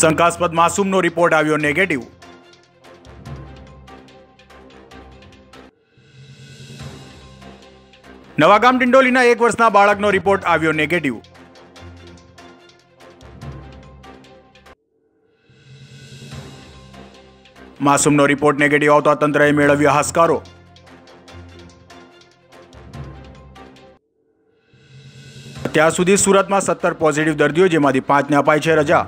શંકાસ્પદ માસૂમનો રિપોર્ટ આવ્યો નેગેટિવ નવાગામ ડિંડોલીના એક વર્ષના બાળકનો રિપોર્ટ આવ્યો નેગેટિવ માસૂમનો રિપોર્ટ નેગેટિવ આવતા તંત્રએ મેળવ્યા હાશકારો. અત્યાર સુધી સુરતમાં સત્તર પોઝિટિવ દર્દીઓ, જેમાંથી પાંચને અપાઈ છે રજા.